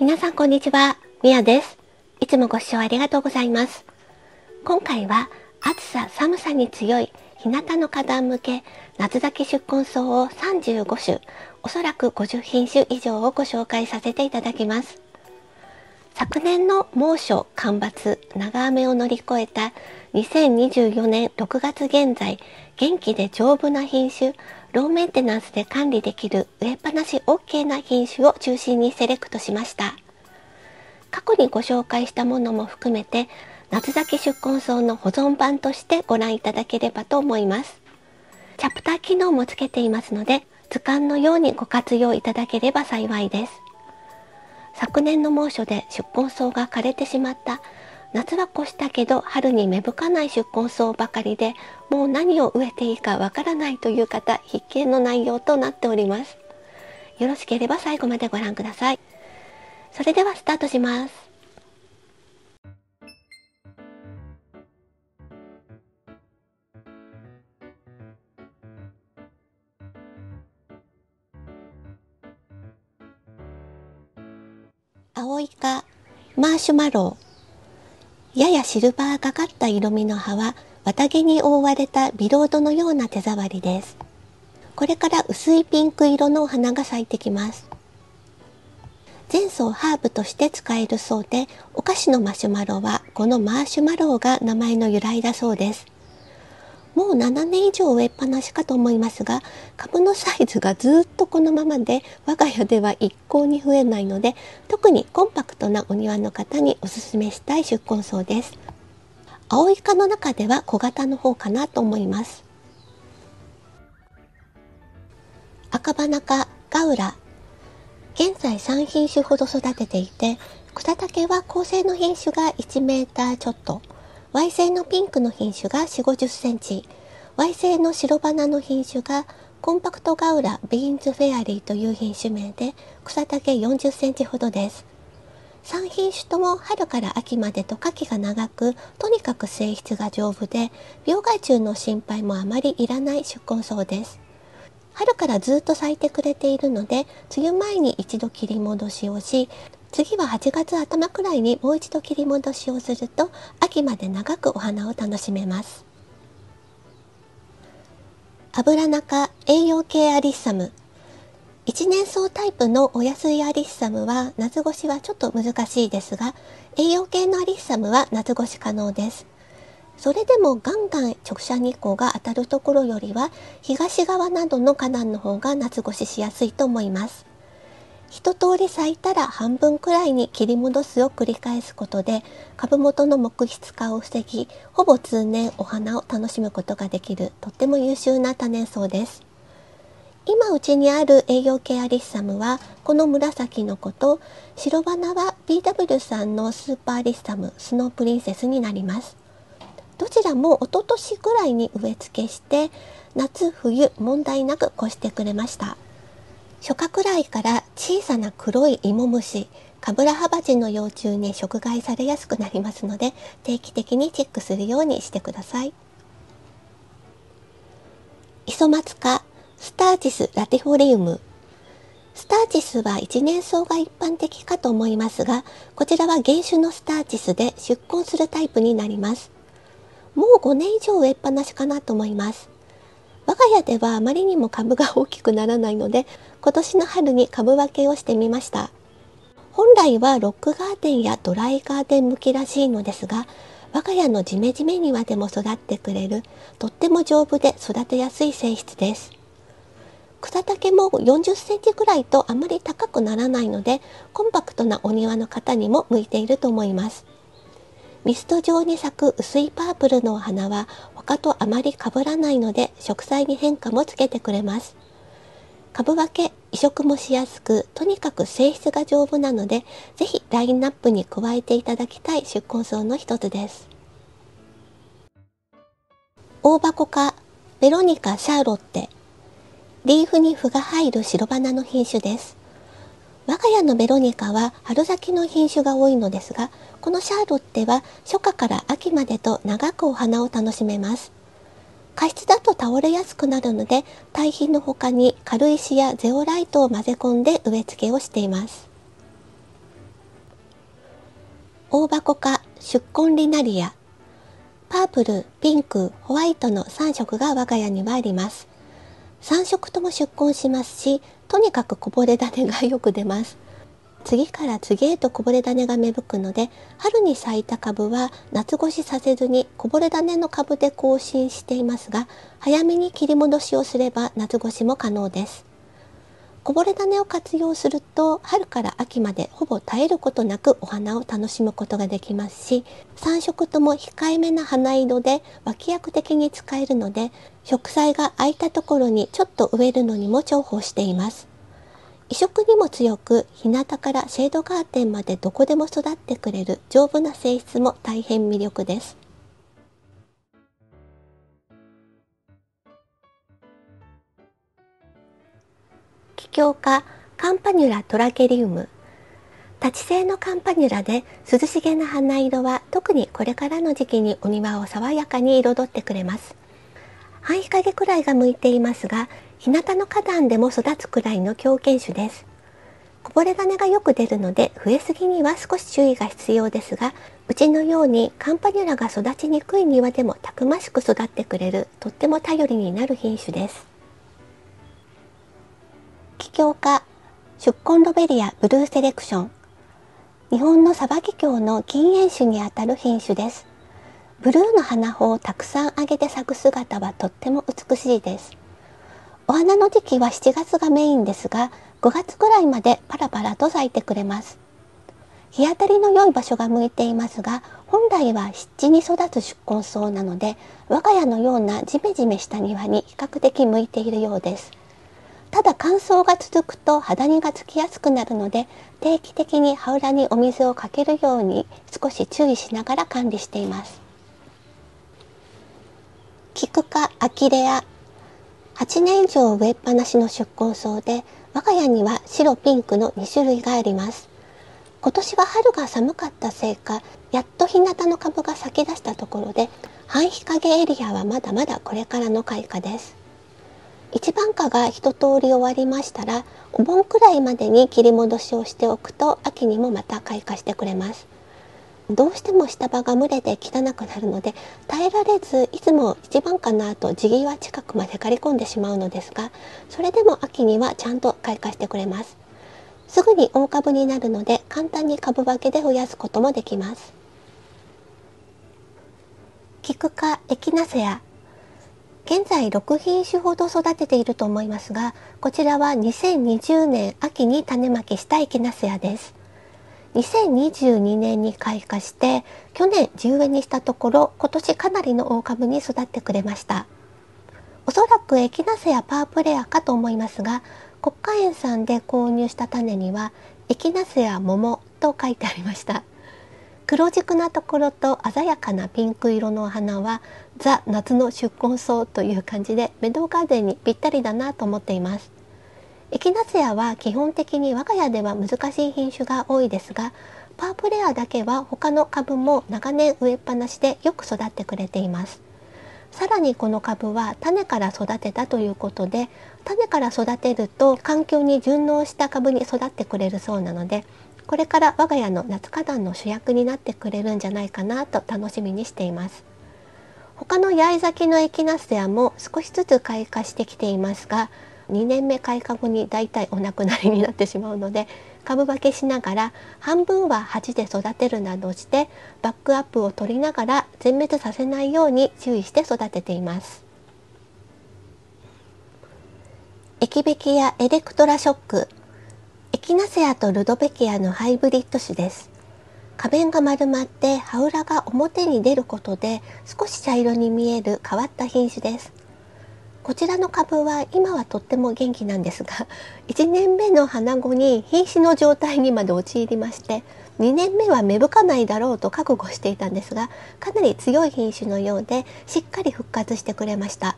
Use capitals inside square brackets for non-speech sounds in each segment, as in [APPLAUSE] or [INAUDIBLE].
皆さんこんにちは、みやです。いつもご視聴ありがとうございます。今回は暑さ寒さに強い日向の花壇向け夏咲き出根草を35種、おそらく50品種以上をご紹介させていただきます。昨年の猛暑、干ばつ、長雨を乗り越えた2024年6月現在、元気で丈夫な品種、ローメンテナンスで管理できる植えっぱなし OK な品種を中心にセレクトしました。過去にご紹介したものも含めて、夏咲き出根草の保存版としてご覧いただければと思います。チャプター機能もつけていますので、図鑑のようにご活用いただければ幸いです。昨年の猛暑で出根草が枯れてしまった夏は越したけど春に芽吹かない出根草ばかりでもう何を植えていいかわからないという方必見の内容となっております。よろしければ最後までご覧ください。それではスタートします。青イカ、マーシュマロウ。ややシルバーがかった色味の葉は綿毛に覆われたビロードのような手触りです。これから薄いピンク色のお花が咲いてきます。前奏ハーブとして使えるそうで、お菓子のマシュマロはこのマーシュマロが名前の由来だそうです。もう7年以上植えっぱなしかと思いますが株のサイズがずっとこのままで我が家では一向に増えないので特にコンパクトなお庭の方におすすめしたい出根草です。青イカの中では小型の方かなと思います。アカバナ科ガウラ現在3品種ほど育てていて草丈は高性の品種が1メーターちょっと。Y 製のピンクの品種が4、50センチ、Y 製の白花の品種がコンパクトガウラビーンズフェアリーという品種名で草丈40センチほどです。3品種とも春から秋までと花期が長く、とにかく性質が丈夫で、病害虫の心配もあまりいらない出根草です。春からずっと咲いてくれているので、梅雨前に一度切り戻しをし、次は8月頭くらいにもう一度切り戻しをすると秋まで長くお花を楽しめます。アブラナ科栄養系アリッサム一年草タイプのお安いアリッサムは夏越しはちょっと難しいですが栄養系のアリッサムは夏越し可能です。それでもガンガン直射日光が当たるところよりは東側などの花壇の方が夏越ししやすいと思います。一通り咲いたら半分くらいに切り戻すを繰り返すことで株元の木質化を防ぎほぼ通年お花を楽しむことができるとっても優秀な多年草です。今うちにある栄養系アリッサムはこの紫の子と白花は BW さんのスーパーアリッサムスノープリンセスになります。どちらも一昨年ぐらいに植え付けして夏冬問題なく越してくれました。初夏くらいから小さな黒い芋虫、カブラハバチの幼虫に食害されやすくなりますので、定期的にチェックするようにしてください。イソマツ科スターチスラティフォリウム。スターチスは一年草が一般的かと思いますが、こちらは原種のスターチスで出根するタイプになります。もう5年以上植えっぱなしかなと思います。我が家ではあまりにも株が大きくならないので、今年の春に株分けをしてみました。本来はロックガーデンやドライガーデン向きらしいのですが、我が家のジメジメ庭でも育ってくれる、とっても丈夫で育てやすい性質です。草丈も40センチくらいとあまり高くならないので、コンパクトなお庭の方にも向いていると思います。ミスト状に咲く薄いパープルのお花は他とあまり被らないので植栽に変化もつけてくれます。株分け、移植もしやすく、とにかく性質が丈夫なので、ぜひラインナップに加えていただきたい出根草の一つです。大箱科ベロニカ・シャーロッテ。リーフに符が入る白花の品種です。我が家のベロニカは春咲きの品種が多いのですが、このシャーロッテは初夏から秋までと長くお花を楽しめます。加湿だと倒れやすくなるので、堆肥の他に軽石やゼオライトを混ぜ込んで植え付けをしています。大箱科出根リナリア、パープル、ピンク、ホワイトの3色が我が家にはあります。3色とも出根しますし、とにかくこぼれ種がよく出ます。次から次へとこぼれ種が芽吹くので春に咲いた株は夏越しさせずにこぼれ種の株で更新していますが早めに切り戻しをすれば夏越しも可能です。こぼれ種を活用すると春から秋までほぼ絶えることなくお花を楽しむことができますし3色とも控えめな花色で脇役的に使えるので植栽が空いたところにちょっと植えるのにも重宝しています。移植にも強く日向からシェードガーテンまでどこでも育ってくれる丈夫な性質も大変魅力です。気境科カンパニュラトラケリウム立ち性のカンパニュラで涼しげな花色は特にこれからの時期にお庭を爽やかに彩ってくれます。半日陰くらいが向いていますが日向の花壇でも育つくらいの狂犬種です。こぼれ種がよく出るので増えすぎには少し注意が必要ですが、うちのようにカンパニュラが育ちにくい庭でもたくましく育ってくれるとっても頼りになる品種です。気境科出根ロベリアブルーセレクション日本のサバキョウの禁煙種にあたる品種です。ブルーの花穂をたくさんあげて咲く姿はとっても美しいです。お花の時期は7月がメインですが、5月ぐらいまでパラパラと咲いてくれます。日当たりの良い場所が向いていますが、本来は湿地に育つ宿根草なので、我が家のようなジメジメした庭に比較的向いているようです。ただ乾燥が続くと肌にがつきやすくなるので、定期的に葉裏にお水をかけるように少し注意しながら管理しています。キク科アキレア8年以上植えっぱなしの出根草で、我が家には白ピンクの2種類があります。今年は春が寒かったせいか、やっと日向の株が咲き出したところで、半日陰エリアはまだまだこれからの開花です。一番花が一通り終わりましたら、お盆くらいまでに切り戻しをしておくと、秋にもまた開花してくれます。どうしても下葉が蒸れて汚くなるので耐えられずいつも一番かなと地際近くまで刈り込んでしまうのですがそれでも秋にはちゃんと開花してくれます。すぐに大株になるので簡単に株分けで増やすこともできます。キク科エキナセア。現在6品種ほど育てていると思いますがこちらは2020年秋に種まきしたエキナセアです。2022年に開花して去年10円にしたところ今年かなりの大株に育ってくれました。おそらくエキナセやパープレアかと思いますが国家園さんで購入した種にはエキナセや桃と書いてありました。黒軸なところと鮮やかなピンク色のお花はザ・夏の出根草という感じでメドウガーデンにぴったりだなと思っています。エキナセアは基本的に我が家では難しい品種が多いですがパープレアだけは他の株も長年植えっぱなしでよく育ってくれています。さらにこの株は種から育てたということで種から育てると環境に順応した株に育ってくれるそうなのでこれから我が家の夏花壇の主役になってくれるんじゃないかなと楽しみにしています。他の八重咲きのエキナセアも少しずつ開花してきていますが2年目開花後に大体お亡くなりになってしまうので株分けしながら半分は鉢で育てるなどしてバックアップを取りながら全滅させないように注意して育てています。エキベキやエレクトラショックエキナセアとルドベキアのハイブリッド種です。花弁が丸まって葉裏が表に出ることで少し茶色に見える変わった品種です。こちらの株は今はとっても元気なんですが [LAUGHS] 1年目の花後に瀕死の状態にまで陥りまして2年目は芽吹かないだろうと覚悟していたんですがかなり強い品種のようでしっかり復活してくれました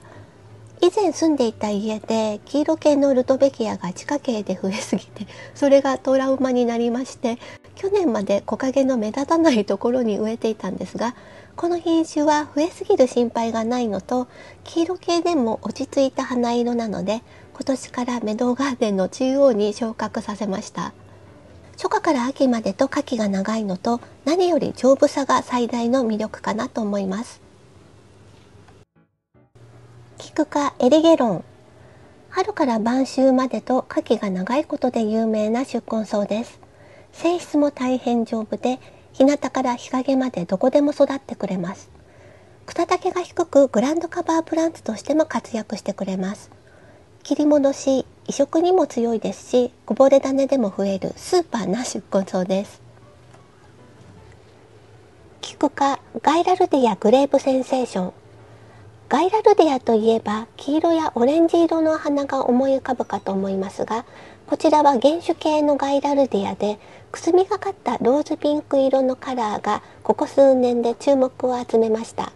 以前住んでいた家で黄色系のルトベキアが地下茎で増えすぎてそれがトラウマになりまして去年まで木陰の目立たないところに植えていたんですがこの品種は増えすぎる心配がないのと黄色系でも落ち着いた花色なので今年からメドウガーデンの中央に昇格させました初夏から秋までと夏季が長いのと何より丈夫さが最大の魅力かなと思います。キク科エリゲロン春から晩秋までと夏季が長いことで有名な宿根草です。性質も大変丈夫で日向から日陰までどこでも育ってくれます。草丈が低くグランドカバープランツとしても活躍してくれます。切り戻し、移植にも強いですし、こぼれ種でも増えるスーパーな宿根草です。キク科ガイラルディアグレープセンセーションガイラルディアといえば黄色やオレンジ色の花が思い浮かぶかと思いますがこちらは原種系のガイラルディアでくすみがかったローズピンク色のカラーがここ数年で注目を集めました。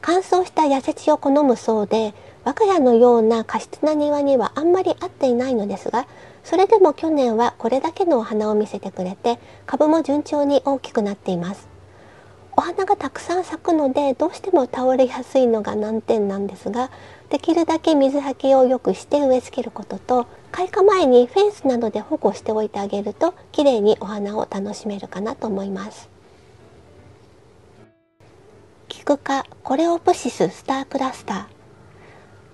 乾燥した痩せ地を好むそうで我が家のような過失な庭にはあんまり合っていないのですがそれでも去年はこれだけのお花を見せてくれて株も順調に大きくなっています。お花がたくさん咲くのでどうしても倒れやすいのが難点なんですができるだけ水はけを良くして植え付けることと開花前にフェンスなどで保護しておいてあげると綺麗にお花を楽しめるかなと思います。キク科コレオプシススタークラスター。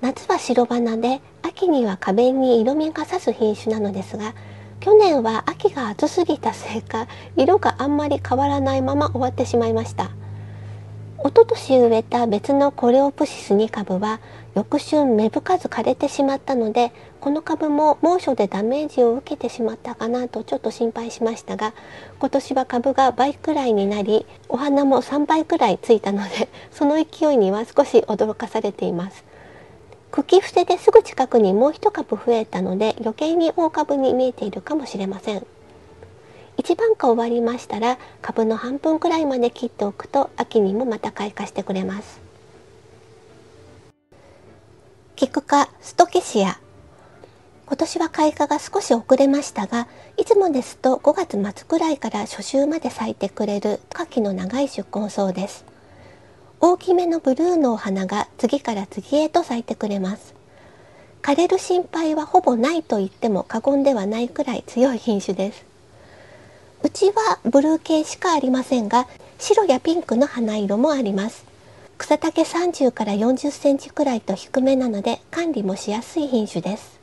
夏は白花で秋には花弁に色味がさす品種なのですが去年は秋が暑すぎたせいか色があんまり変わらないまま終わってしまいました。一昨年植えた別のコレオプシス2株は翌春芽吹かず枯れてしまったのでこの株も猛暑でダメージを受けてしまったかなとちょっと心配しましたが今年は株が倍くらいになりお花も3倍くらいついたので [LAUGHS] その勢いには少し驚かされています。茎伏せですぐ近くにもう一株増えたので余計に大株に見えているかもしれません。一番果終わりましたら株の半分くらいまで切っておくと秋にもまた開花してくれますキク科ストケシア今年は開花が少し遅れましたがいつもですと5月末くらいから初秋まで咲いてくれる夏季の長い出根草です大きめのブルーのお花が次から次へと咲いてくれます。枯れる心配はほぼないと言っても過言ではないくらい強い品種です。うちはブルー系しかありませんが、白やピンクの花色もあります。草丈30から40センチくらいと低めなので管理もしやすい品種です。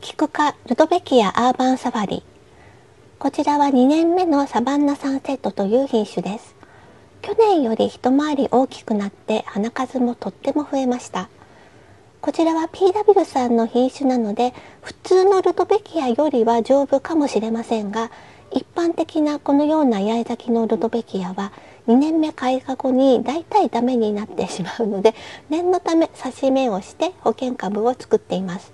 キク科ルドベキアアーバンサファリ。こちらは2年目のサバンナサンセットという品種です。去年より一回り大きくなって花数もとっても増えましたこちらは PW さんの品種なので普通のルトベキアよりは丈夫かもしれませんが一般的なこのような八重咲きのルトベキアは2年目開花後に大体ダメになってしまうので [LAUGHS] 念のため刺し目をして保険株を作っています。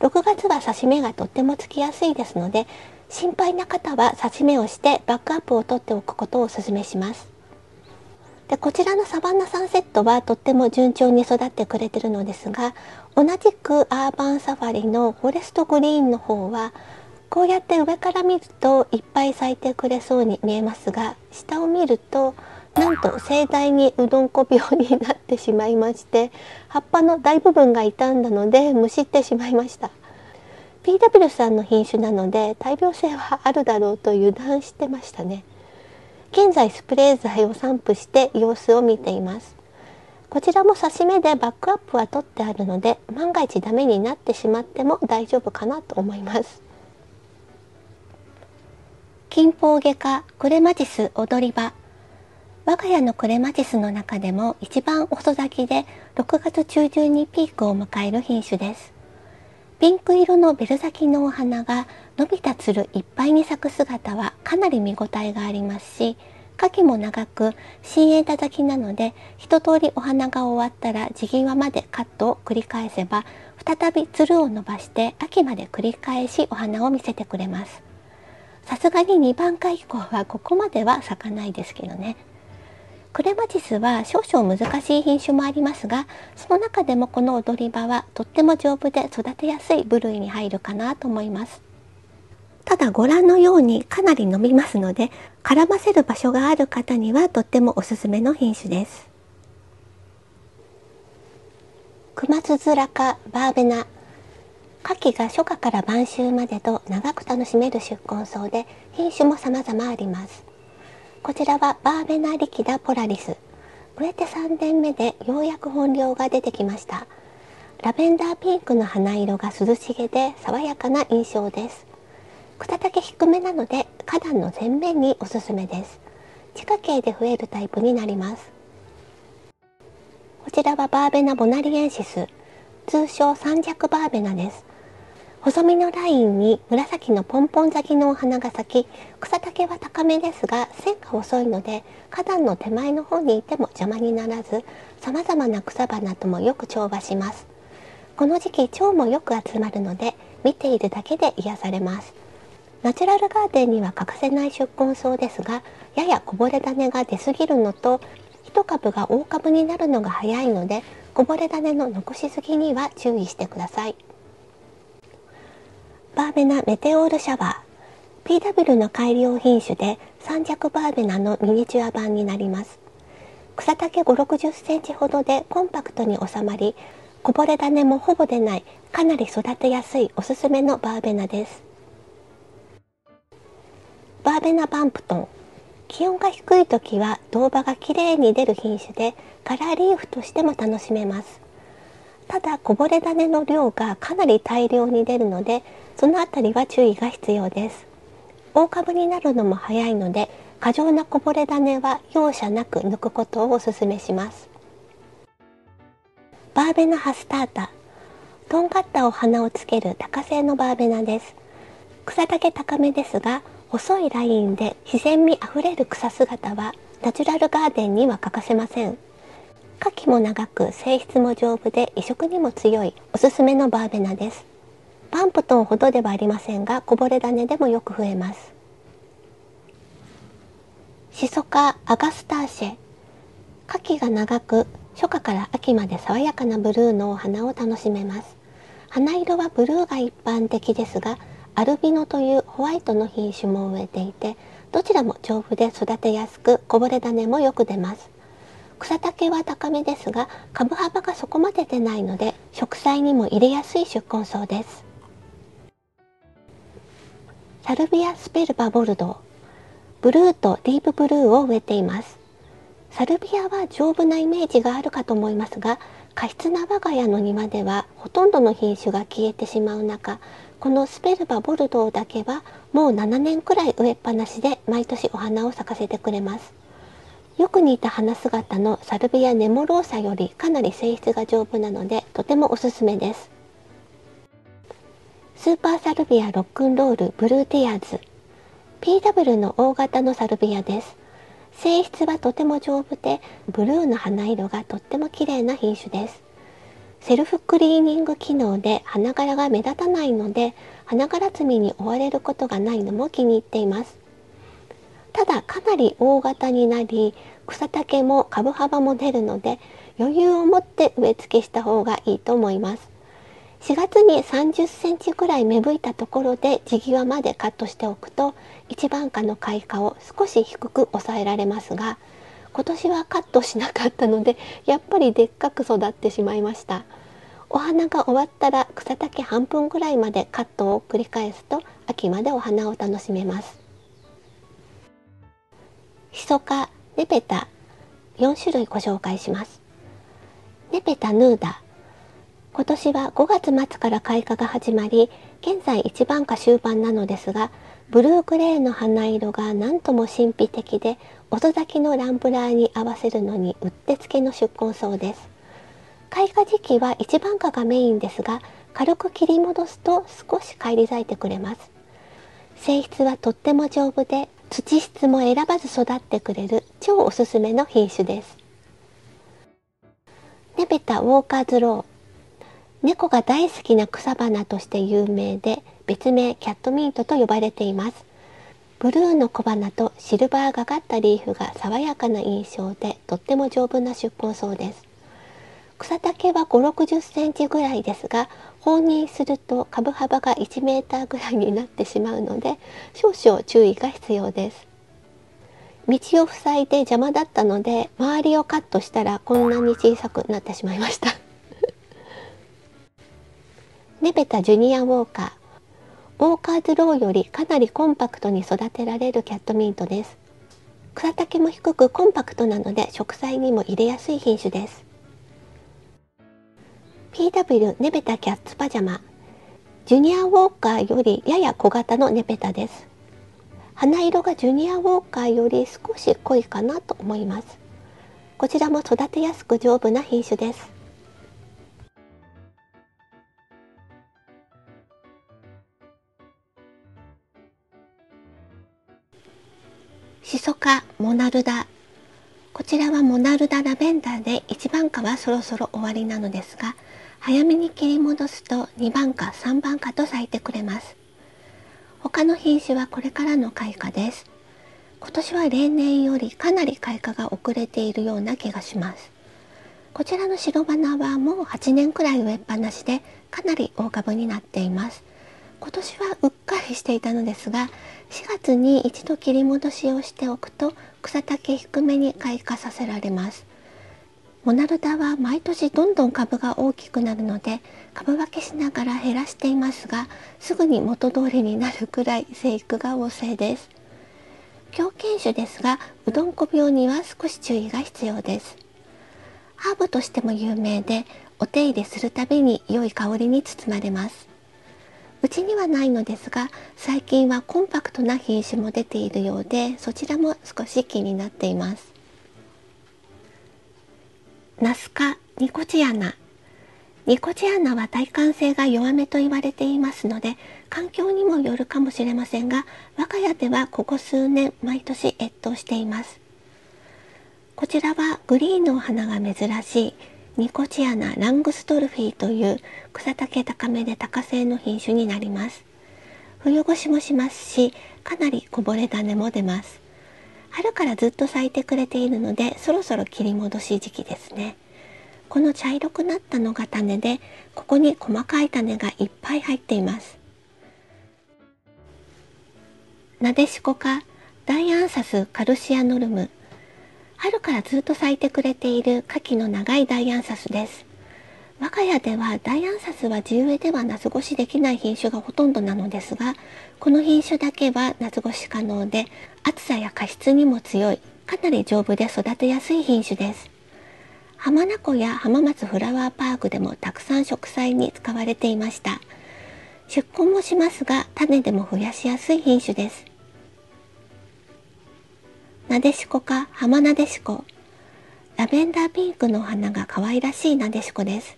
6月は刺し目がとってもつきやすいですので心配な方は刺し目をしてバックアップを取っておくことをお勧めします。でこちらのサバンナサンセットはとっても順調に育ってくれてるのですが同じくアーバンサファリのフォレストグリーンの方はこうやって上から見るといっぱい咲いてくれそうに見えますが下を見るとなんと盛大にうどんこ病になってしまいまして葉っぱの大部分が傷んだのでむしってしまいました。PW さんの品種なので大病性はあるだろうと油断してましたね。現在スプレー剤を散布して様子を見ています。こちらも刺し目でバックアップは取ってあるので万が一ダメになってしまっても大丈夫かなと思います。近方外科クレマチス踊り場。我が家のクレマチスの中でも一番遅咲きで6月中旬にピークを迎える品種です。ピンク色のベル咲きのお花が伸びたつるいっぱいに咲く姿はかなり見応えがありますし花期も長く新枝咲きなので一通りお花が終わったら地際までカットを繰り返せば再びつるを伸ばして秋まで繰り返しお花を見せてくれます。さすがに2番花以降はここまでは咲かないですけどね。クレマチスは少々難しい品種もありますがその中でもこの踊り場はとっても丈夫で育てやすい部類に入るかなと思いますただご覧のようにかなり伸びますので絡ませる場所がある方にはとってもおすすめの品種ですクマツズラ科バーベナ夏季が初夏から晩秋までと長く楽しめる宿根草で品種も様々あります。こちらはバーベナリキダポラリス。植えて3年目でようやく本領が出てきました。ラベンダーピンクの花色が涼しげで爽やかな印象です。草丈低めなので花壇の前面におすすめです。地下茎で増えるタイプになります。こちらはバーベナボナリエンシス。通称三尺バーベナです。細身のラインに紫のポンポン咲きのお花が咲き、草丈は高めですが線が細いので花壇の手前の方にいても邪魔にならず、様々な草花ともよく調和します。この時期蝶もよく集まるので見ているだけで癒されます。ナチュラルガーデンには欠かせない宿根草ですが、ややこぼれ種が出すぎるのと、1株が大株になるのが早いので、こぼれ種の残しすぎには注意してください。バーベナメテオールシャワー。PW の改良品種で三尺バーベナのミニチュア版になります。草丈5 6 0センチほどでコンパクトに収まりこぼれ種もほぼ出ないかなり育てやすいおすすめのバーベナです。バーベナバンプトン。気温が低い時は銅葉がきれいに出る品種でカラーリーフとしても楽しめます。ただこぼれ種の量がかなり大量に出るのでそのあたりは注意が必要です。大株になるのも早いので過剰なこぼれ種は容赦なく抜くことをお勧めします。バーベナハスタータとんがったお花をつける高製のバーベナです。草丈高めですが細いラインで自然味あふれる草姿はナチュラルガーデンには欠かせません。花期も長く性質も丈夫で移植にも強いおすすめのバーベナです。パンプトンほどではありませんがこぼれ種でもよく増えます。シソ科アガスターシェ。花期が長く初夏から秋まで爽やかなブルーのお花を楽しめます。花色はブルーが一般的ですがアルビノというホワイトの品種も植えていてどちらも丈夫で育てやすくこぼれ種もよく出ます。草丈は高めですが株幅がそこまで出ないので植栽にも入れやすい宿根草です。サルビアスペルバボルド。ーブルーとディープブルーを植えています。サルビアは丈夫なイメージがあるかと思いますが過失な我が家の庭ではほとんどの品種が消えてしまう中このスペルバボルドーだけはもう7年くらい植えっぱなしで毎年お花を咲かせてくれます。よく似た花姿のサルビアネモローサよりかなり性質が丈夫なのでとてもおすすめです。スーパーサルビアロックンロールブルーティアーズ。PW の大型のサルビアです。性質はとても丈夫でブルーの花色がとっても綺麗な品種です。セルフクリーニング機能で花柄が目立たないので花柄摘みに追われることがないのも気に入っています。ただかなり大型になり草丈も株幅も出るので余裕を持って植え付けした方がいいと思います。4月に30センチくらい芽吹いたところで地際までカットしておくと一番花の開花を少し低く抑えられますが今年はカットしなかったのでやっぱりでっかく育ってしまいました。お花が終わったら草丈半分くらいまでカットを繰り返すと秋までお花を楽しめます。シソ科ネペタ4種類ご紹介します。ネペタヌーダ今年は5月末から開花が始まり、現在一番花終盤なのですが、ブルーグレーの花色が何とも神秘的で、遅咲きのランブラーに合わせるのにうってつけの出根草です。開花時期は一番花がメインですが、軽く切り戻すと少し返り咲いてくれます。性質はとっても丈夫で、土質も選ばず育ってくれる超おすすめの品種です。ネベタウォーカーズロー猫が大好きな草花として有名で別名キャットミントと呼ばれています。ブルーの小花とシルバーがかったリーフが爽やかな印象でとっても丈夫な出根草です。草丈は5 6 0センチぐらいですが放任すると株幅が1メーターぐらいになってしまうので少々注意が必要です。道を塞いで邪魔だったので周りをカットしたらこんなに小さくなってしまいました。ネベタジュニアウォーカー。ウォーカーズローよりかなりコンパクトに育てられるキャットミートです。草丈も低くコンパクトなので植栽にも入れやすい品種です。PW ネベタキャッツパジャマ。ジュニアウォーカーよりやや小型のネベタです。花色がジュニアウォーカーより少し濃いかなと思います。こちらも育てやすく丈夫な品種です。シソ科モナルダ。こちらはモナルダラベンダーで1番花はそろそろ終わりなのですが早めに切り戻すと2番花3番花と咲いてくれます。他の品種はこれからの開花です。今年は例年よりかなり開花が遅れているような気がします。こちらの白花はもう8年くらい植えっぱなしでかなり大株になっています。今年はうっかりしていたのですが4月に一度切り戻しをしておくと草丈低めに開花させられます。モナルダは毎年どんどん株が大きくなるので株分けしながら減らしていますがすぐに元通りになるくらい生育が旺盛です。狂犬種ですがうどんこ病には少し注意が必要です。ハーブとしても有名でお手入れするたびに良い香りに包まれます。うちにはないのですが最近はコンパクトな品種も出ているようでそちらも少し気になっています。ナスカニコチアナ。ニコチアナは耐寒性が弱めと言われていますので環境にもよるかもしれませんが我が家ではここ数年毎年越冬しています。こちらはグリーンのお花が珍しい。ニコチアナ・ラングストルフィーという草丈高めで高性の品種になります。冬越しもしますし、かなりこぼれ種も出ます。春からずっと咲いてくれているので、そろそろ切り戻し時期ですね。この茶色くなったのが種で、ここに細かい種がいっぱい入っています。なでしこかダイアンサスカルシアノルム春からずっと咲いてくれている夏季の長いダイアンサスです。我が家ではダイアンサスは地植えでは夏越しできない品種がほとんどなのですが、この品種だけは夏越し可能で、暑さや加湿にも強い、かなり丈夫で育てやすい品種です。浜名湖や浜松フラワーパークでもたくさん植栽に使われていました。出根もしますが、種でも増やしやすい品種です。なでしこか浜なでしこ。ラベンダーピンクの花が可愛らしいなでしこです。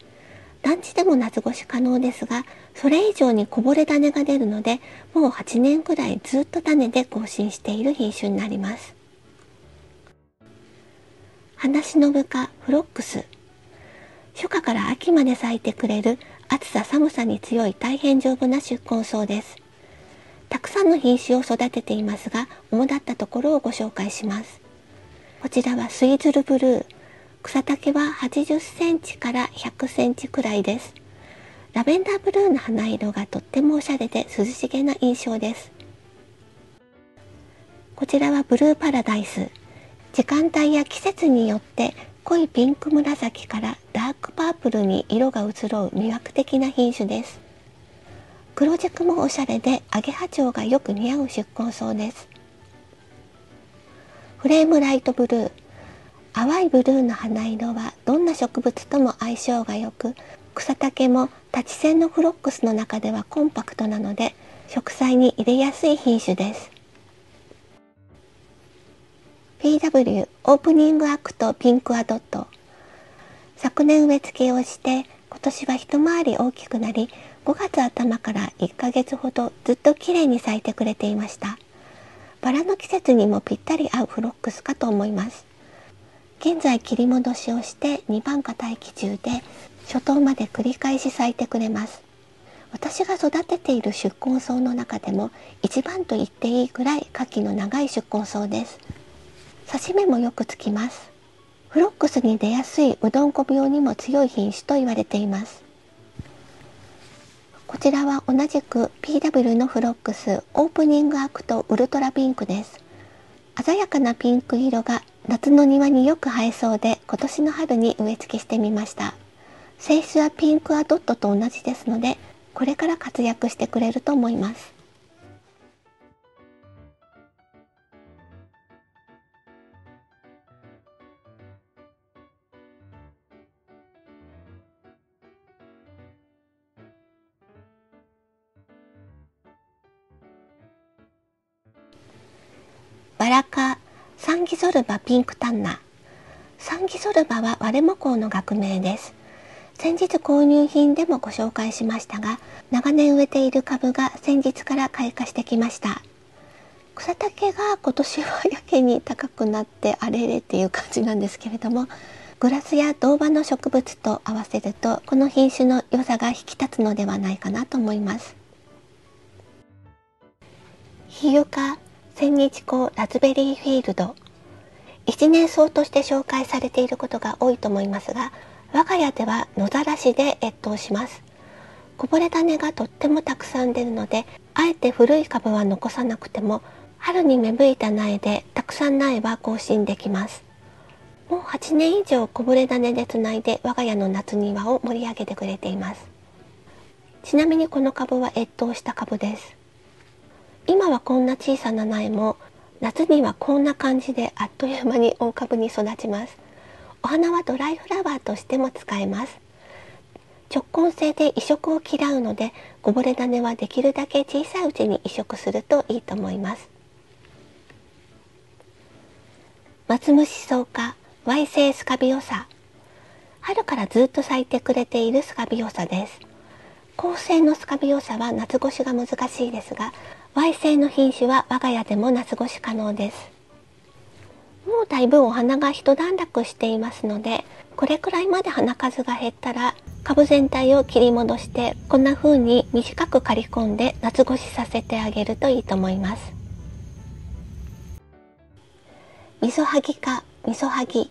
団地でも夏越し可能ですが、それ以上にこぼれ種が出るので、もう8年くらいずっと種で更新している品種になります。話の部下フロックス。初夏から秋まで咲いてくれる暑さ寒さに強い大変丈夫な宿根草です。たくさんの品種を育てていますが、主だったところをご紹介します。こちらはスイズルブルー。草丈は80センチから100センチくらいです。ラベンダーブルーの花色がとってもおしゃれで涼しげな印象です。こちらはブルーパラダイス。時間帯や季節によって濃いピンク紫からダークパープルに色が移ろう魅惑的な品種です。黒軸もおしゃれでアゲハチョウがよく似合う出根草です。フレームライトブルー。淡いブルーの花色はどんな植物とも相性が良く草丈も立ち線のフロックスの中ではコンパクトなので植栽に入れやすい品種です。PW オープニングアクトピンクアドット。昨年植え付けをして今年は一回り大きくなり5月頭から1ヶ月ほどずっと綺麗に咲いてくれていました。バラの季節にもぴったり合うフロックスかと思います。現在切り戻しをして2番花待機中で初冬まで繰り返し咲いてくれます。私が育てている宿根草の中でも一番と言っていいくらい夏季の長い宿根草です。刺し目もよくつきます。フロックスに出やすいうどんこ病にも強い品種と言われています。こちらは同じく PW のフロックスオープニングアクトウルトラピンクです。鮮やかなピンク色が夏の庭によく映えそうで今年の春に植え付けしてみました。性質はピンクアドットと同じですのでこれから活躍してくれると思いますバラ科サンギゾルバピンクタンナ。サンギゾルバはワレモコウの学名です。先日購入品でもご紹介しましたが長年植えている株が先日から開花してきました。草丈が今年はやけに高くなってあれれっていう感じなんですけれどもグラスや銅葉の植物と合わせるとこの品種の良さが引き立つのではないかなと思います。ヒユ科千日紅ラズベリーフィールド。一年草として紹介されていることが多いと思いますが我が家では野ざらしで越冬します。こぼれ種がとってもたくさん出るのであえて古い株は残さなくても春に芽吹いた苗でたくさん苗は更新できます。もう8年以上こぼれ種でつないで我が家の夏庭を盛り上げてくれています。ちなみにこの株は越冬した株です。今はこんな小さな苗も夏にはこんな感じであっという間に大株に育ちます。お花はドライフラワーとしても使えます。直根性で移植を嫌うのでこぼれ種はできるだけ小さいうちに移植するといいと思います。松虫草科 Y 性スカビオサ。春からずっと咲いてくれているスカビオサです。高性のスカビオサは夏越しが難しいですが Y 性の品種は我が家でも夏越し可能です。もうだいぶお花が一段落していますので、これくらいまで花数が減ったら株全体を切り戻してこんな風に短く刈り込んで夏越しさせてあげるといいと思います。みそはぎかみそはぎ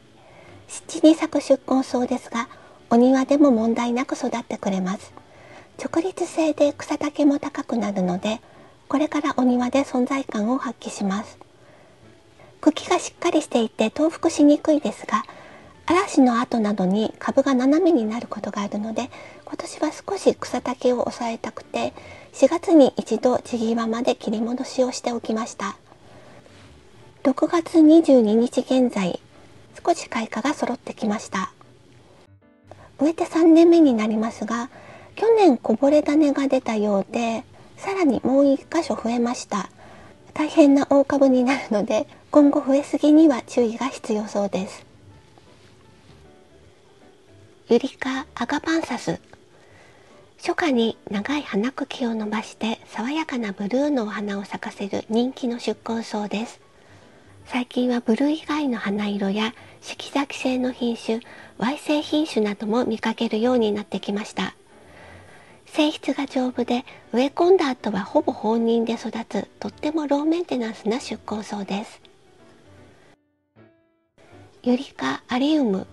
湿地に咲く出根草ですがお庭でも問題なく育ってくれます。直立性で草丈も高くなるのでこれからお庭で存在感を発揮します。茎がしっかりしていて倒伏しにくいですが嵐の後などに株が斜めになることがあるので今年は少し草丈を抑えたくて4月に一度地際まで切り戻しをしておきました。6月22日現在少し開花が揃ってきました。植えて3年目になりますが去年こぼれ種が出たようでさらにもう1箇所増えました。大変な大株になるので今後増えすぎには注意が必要そうです。ユリカアガパンサス。初夏に長い花茎を伸ばして爽やかなブルーのお花を咲かせる人気の出根草です。最近はブルー以外の花色や四季咲き性の品種 Y 性品種なども見かけるようになってきました。性質が丈夫で植え込んだ後はほぼ本人で育つとってもローメンテナンスな出根草です。ユリカアリウム。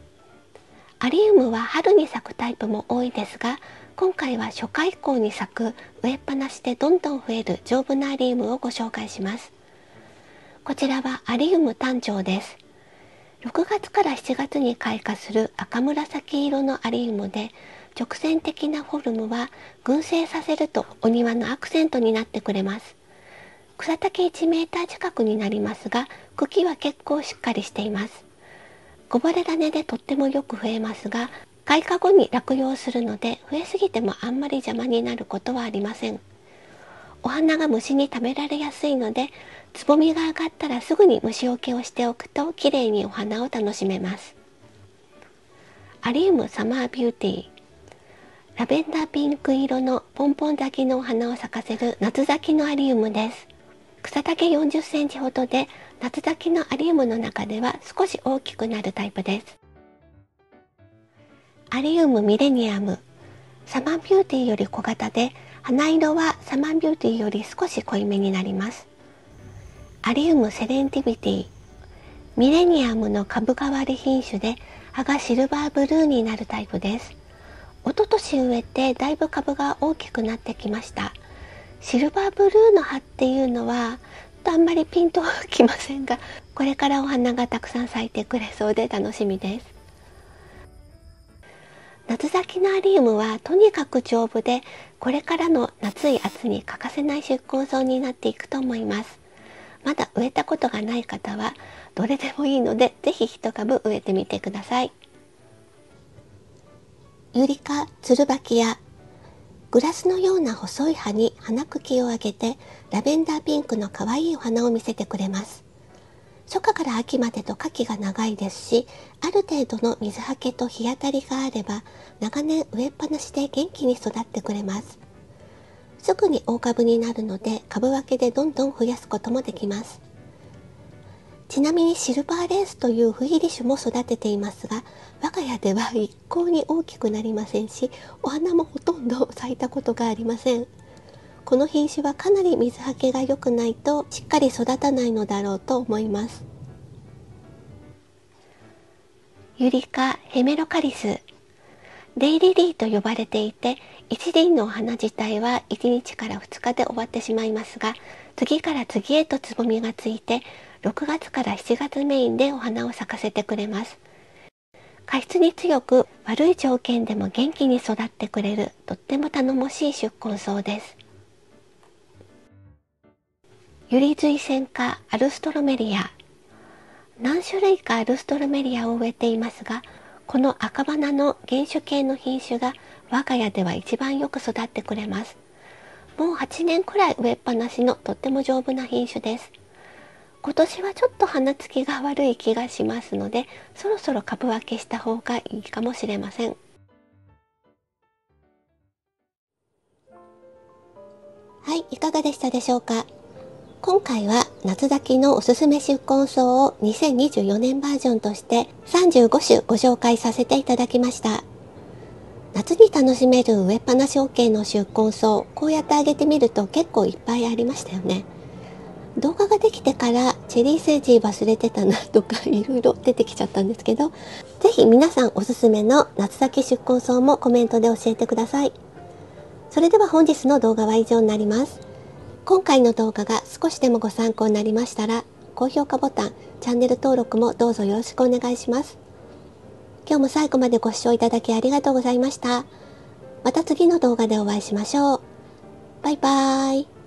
アリウムは春に咲くタイプも多いですが今回は初夏以降に咲く植えっぱなしでどんどん増える丈夫なアリウムをご紹介します。こちらはアリウム単調です。6月から7月に開花する赤紫色のアリウムで直線的なフォルムは群生させるとお庭のアクセントになってくれます。草丈1メーター近くになりますが茎は結構しっかりしています。こぼれ種でとってもよく増えますが開花後に落葉するので増えすぎてもあんまり邪魔になることはありません。お花が虫に食べられやすいのでつぼみが上がったらすぐに虫除けをしておくときれいにお花を楽しめます。アリウムサマービューティー。ラベンダーピンク色のポンポン咲きのお花を咲かせる夏咲きのアリウムです。草丈40センチほどで夏咲きのアリウムの中では少し大きくなるタイプです。アリウムミレニアムサマンビューティーより小型で花色はサマンビューティーより少し濃いめになります。アリウムセレンティビティミレニアムの株変わり品種で葉がシルバーブルーになるタイプです。一昨年植えてだいぶ株が大きくなってきました。シルバーブルーの葉っていうのはあんまりピンときませんがこれからお花がたくさん咲いてくれそうで楽しみです。夏咲きのアリウムはとにかく丈夫でこれからの夏い暑に欠かせない宿根草になっていくと思います。まだ植えたことがない方はどれでもいいのでぜひ一株植えてみてください。ユリ科ツルバキやグラスのような細い葉に花茎を上げてラベンダーピンクの可愛いお花を見せてくれます。初夏から秋までと夏季が長いですしある程度の水はけと日当たりがあれば長年植えっぱなしで元気に育ってくれます。すぐに大株になるので株分けでどんどん増やすこともできます。ちなみにシルバーレースという不入り種も育てていますが我が家では一向に大きくなりませんしお花もほとんど咲いたことがありません。この品種はかなり水はけが良くないとしっかり育たないのだろうと思います。ユリカヘメロカリス。デイリリーと呼ばれていて一輪のお花自体は1日から2日で終わってしまいますが次から次へとつぼみがついて6月から7月メインでお花を咲かせてくれます。加湿に強く悪い条件でも元気に育ってくれるとっても頼もしい宿根草です。ユリズイセン科アルストロメリア何種類かアルストロメリアを植えていますがこの赤花の原種系の品種が我が家では一番よく育ってくれます。もう8年くらい植えっぱなしのとっても丈夫な品種です。今年はちょっと花つきが悪い気がしますのでそろそろ株分けした方がいいかもしれません。はいいかがでしたでしょうか？今回は夏咲きのおすすめ宿根草を2024年バージョンとして35種ご紹介させていただきました夏に楽しめる植えっぱなし OK の宿根草こうやってあげてみると結構いっぱいありましたよね動画ができてからチェリーセージ忘れてたなとかいろいろ出てきちゃったんですけど、ぜひ皆さんおすすめの夏咲き出根草もコメントで教えてください。それでは本日の動画は以上になります。今回の動画が少しでもご参考になりましたら、高評価ボタン、チャンネル登録もどうぞよろしくお願いします。今日も最後までご視聴いただきありがとうございました。また次の動画でお会いしましょう。バイバーイ。